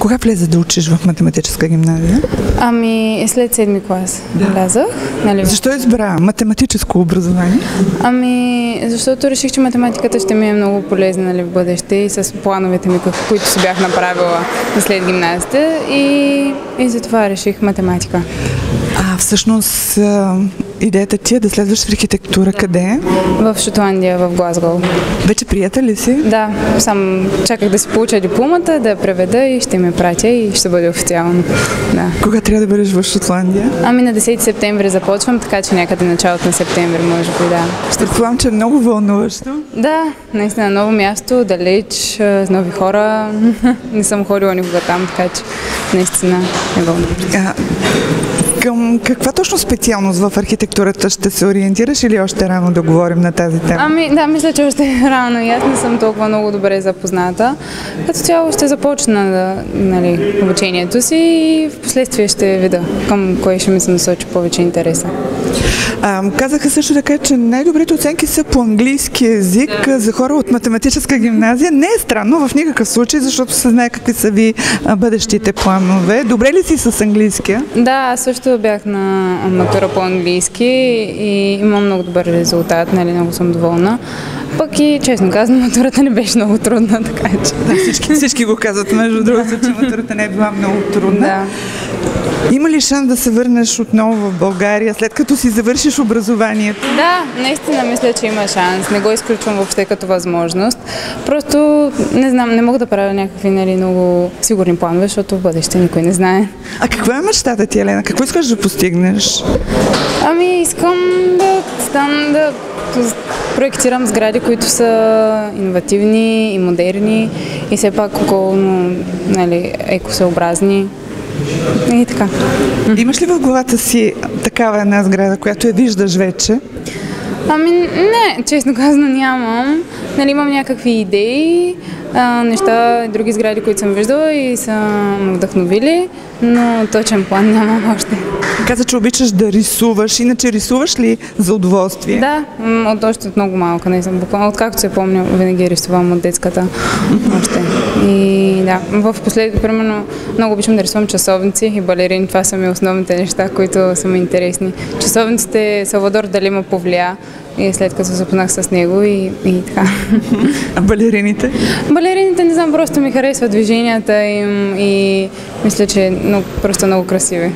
Кога влезе да учиш в математическа гимназия? Ами, след седми клас да. влязах. Нали? Защо избра математическо образование? Ами, защото реших, че математиката ще ми е много полезна нали, в бъдеще и с плановете ми, които си бях направила след гимназията и, и затова реших математика. А всъщност идеята ти е да следваш в архитектура къде? В Шотландия, в Глазгол. Вече приятели си? Да, сам чаках да си получа дипломата, да я преведа и ще ме пратя и ще бъде официално. Да. Кога трябва да бъдеш в Шотландия? Ами на 10 септември започвам, така че някъде началото на септември може би, да. Ще предполагам, че е много вълнуващо. Да, наистина ново място, далеч, с нови хора. Не съм ходила никога там, така че наистина е вълнуващо. Към каква точно специалност в архитектурата ще се ориентираш или още рано да говорим на тази тема? Ами да, мисля, че още е рано и аз не съм толкова много добре запозната. Като цяло ще започна да, нали, обучението си и в последствие ще видя към кой ще ми се насочи повече интереса. А, казаха също така, че най-добрите оценки са по английски язик за хора от математическа гимназия. Не е странно в никакъв случай, защото се знае какви са ви бъдещите планове. Добре ли си с английския? Да, също бях на матура по английски и имам много добър резултат, нали, много съм доволна. Пък и, честно казано, матурата не беше много трудна, така че. Да, всички, всички го казват, между другото, че матурата не е била много трудна. Да. Има ли шанс да се върнеш отново в България, след като си завършиш образованието? Да, наистина мисля, че има шанс. Не го изключвам въобще като възможност. Просто не знам, не мога да правя някакви нали, много сигурни планове, защото в бъдеще никой не знае. А каква е мечтата ти, Елена? Какво искаш да постигнеш? Ами искам да стан да проектирам сгради, които са иновативни и модерни и все пак около нали, екосъобразни. И така. Имаш ли в главата си такава една сграда, която я виждаш вече? Ами не, честно казано нямам. Нали, имам някакви идеи, а, неща, други сгради, които съм виждала и са ме вдъхновили, но точен план нямам още. Каза, че обичаш да рисуваш, иначе рисуваш ли за удоволствие? Да, от още от много малка, не съм буквално, откакто се помня, винаги рисувам от детската още. И да, в послед, примерно, много обичам да рисувам часовници и балерини, това са ми основните неща, които са ми интересни. Часовниците Салвадор дали ме повлия и след като се запознах с него и, и така. А балерините? Балерините, не знам, просто ми харесват движенията им и мисля, че е много, просто много красиви.